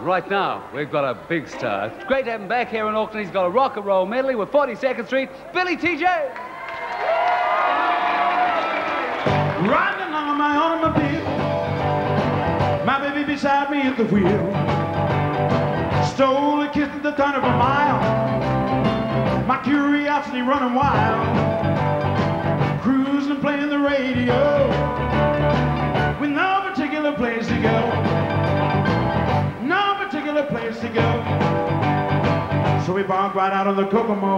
Right now, we've got a big star. It's great to have him back here in Auckland. He's got a rock and roll medley with 42nd Street, Billy T James. Riding along my automobile, my baby beside me at the wheel. Stole a kiss at the turn of a mile, my curiosity running wild. Cruising, playing the radio, to go. So we barked right out on the Kokomo.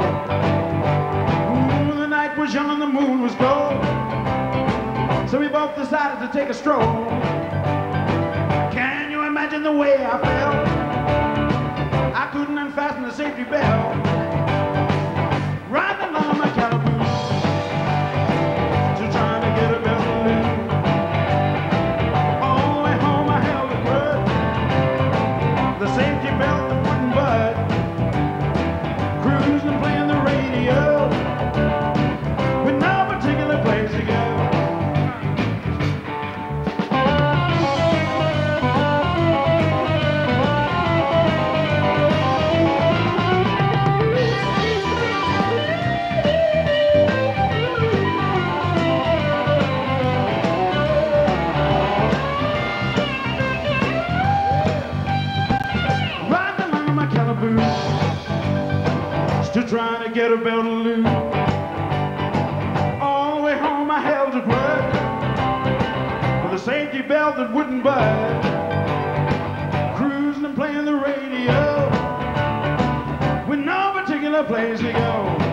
Ooh, the night was young and the moon was gold. So we both decided to take a stroll. Can you imagine the way I felt? I couldn't unfasten the safety belt. Still trying to get a belt loose. All the way home I held it right, with a safety belt that wouldn't budge. Cruising and playing the radio, with no particular place to go.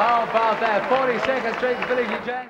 How about that? 42nd Street, Billy T James.